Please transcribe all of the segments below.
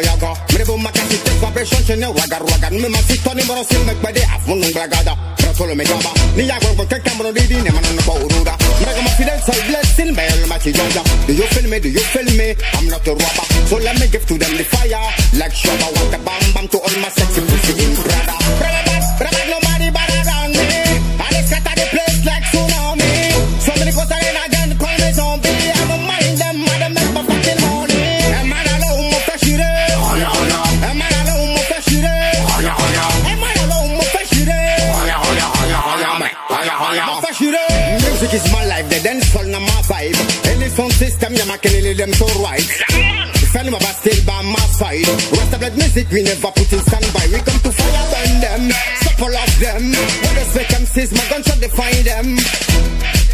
yaga. Yaga Mrebo makasi tek vibration chene raga raga Me masito ni moro sim mek bade afunung blagada Ratolo me gaba Ni ya gwan kek kamro didi ne manon ko uruda Mrego ma fidel say blessing Bayal ma chi jaja Do you feel me, do you feel me? I'm not a robber So let me give to them the fire. Like Shabba want the bam bam to all my sexy pussy. in ṣeré Music is my life, the dance hall na my vibe. Any sound system, yeah, my killing them so right. Defend my but still by my side Rest of that music, we never put in standby. We come to fire burn them, stop all of them When fake MCs, my gunshot define them.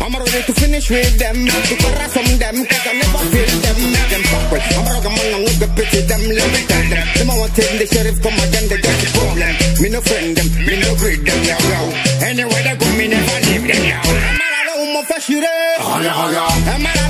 I'm ready to finish with them To caress on them, cause I never feel them. Them backward, I'm a rock man, I'm gonna pity them Let me tell them, them I want take the sheriff come again, they got the problem. Me no friend them, me no greet them, yo, yo. Anyway they go, me never alone, mo fẹ́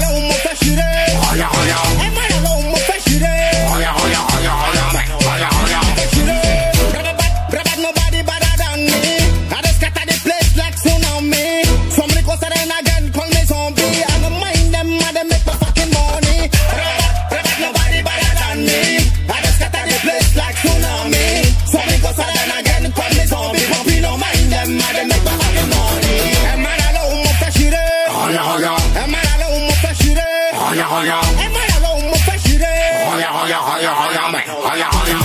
Am I alone, hoya, man. Hoya, hoya.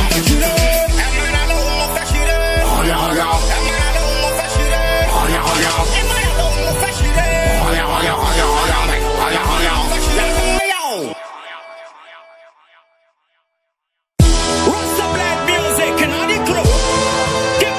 Am I alone, hoya. Rasta Bled music and the crew. Keep